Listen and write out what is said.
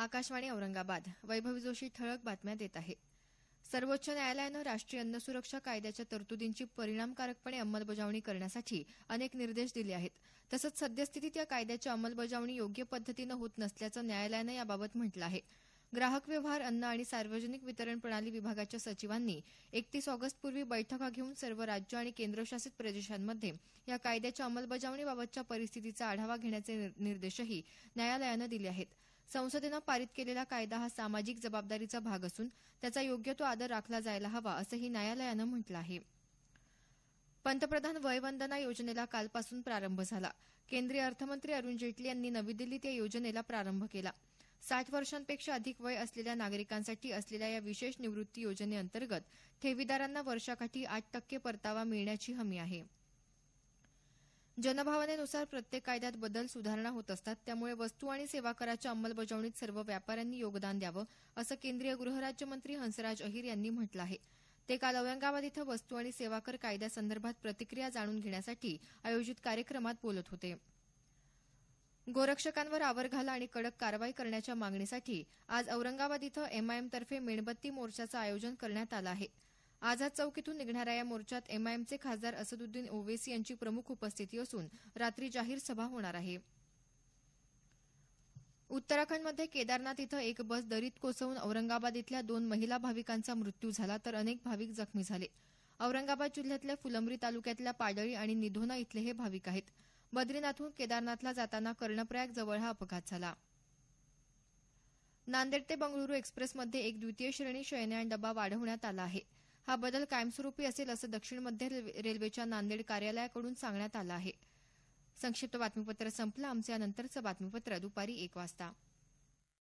आकाशवाणी औरंगाबाद. वैभवी जोशी ठळक बातम्या देत आहे. सर्वोच्च न्यायालयानं राष्ट्रीय अन्न सुरक्षा कायद्याच्या तरतुदींची परिणामकारकपणे अंमलबजावणी करण्यासाठी अनेक निर्देश दिले आहेत. तसंच सद्यस्थितीत या कायद्याची अंमलबजावणी योग्य पद्धतीनं होत नसल्याचं न्यायालयानं याबाबत म्हटलं आहे. ग्राहक व्यवहार अन्न आणि सार्वजनिक वितरण प्रणाली विभागाच्या सचिवांनी एकतीस ऑगस्टपूर्वी बैठका घेऊन सर्व राज्य आणि केंद्रशासित प्रदेशांमध्ये या कायद्याच्या अंमलबजावणीबाबतच्या परिस्थितीचा आढावा घेण्याचे निर्देशही न्यायालयानं दिले आहेत. संसदेनं पारित केलेला कायदा हा सामाजिक जबाबदारीचा भाग असून त्याचा योग्य तो आदर राखला जायला हवा असंही न्यायालयानं म्हटलं आहे. पंतप्रधान वयवंदना योजनेला कालपासून प्रारंभ झाला. केंद्रीय अर्थमंत्री अरुण जेटली यांनी नवी दिल्लीत या योजनेला प्रारंभ केला. साठ वर्षांपेक्षा अधिक वय असलेल्या नागरिकांसाठी असलेल्या या विशेष निवृत्ती योजनेअंतर्गत ठेवीदारांना वर्षाकाठी आठ टक्के परतावा मिळण्याची हमी आहे. जनभावनेनुसार प्रत्येक कायद्यात बदल सुधारणा होत असतात. त्यामुळे वस्तू आणि सेवा कराच्या अंमलबजावणीत सर्व व्यापाऱ्यांनी योगदान द्यावं असं केंद्रीय गृहराज्यमंत्री हंसराज अहिर यांनी म्हटलं आहे. ते काल औरंगाबाद इथं वस्तू आणि सेवा कर कायद्यासंदर्भात प्रतिक्रिया जाणून घेण्यासाठी आयोजित कार्यक्रमात बोलत होते. गोरक्षकांवर आवर घाला आणि कडक कारवाई करण्याच्या मागणीसाठी आज औरंगाबाद इथं एमआयएमतर्फे मेणबत्ती मोर्चाचं आयोजन करण्यात आलं आहे. आझाद चौकीतून निघणाऱ्या या मोर्चात एमआयएमचे खासदार असदुद्दीन ओवेसी यांची प्रमुख उपस्थिती असून रात्री जाहीर सभा होणार आहे. उत्तराखंडमध्ये केदारनाथ इथं एक बस दरीत कोसळून औरंगाबाद इथल्या दोन महिला भाविकांचा मृत्यू झाला तर अनेक भाविक जखमी झाले. औरंगाबाद जिल्ह्यातल्या फुलंब्री तालुक्यातल्या पाडळी आणि निधोना इथले हे भाविक आहेत. बद्रीनाथहून केदारनाथला जाताना कर्णप्रयाग जवळ हा अपघात झाला. नांदेड ते बंगळुरू एक्सप्रेसमध्ये एक द्वितीय श्रेणी शयनयान डबा वाढवण्यात आला आहे. हा बदल कायमस्वरूपी असेल असं दक्षिण मध्य रेल्वेच्या नांदेड कार्यालयाकडून सांगण्यात आलं आहे. संक्षिप्त बातमीपत्र संपलं. आमचं यानंतरचं बातमीपत्र दुपारी एक वाजता.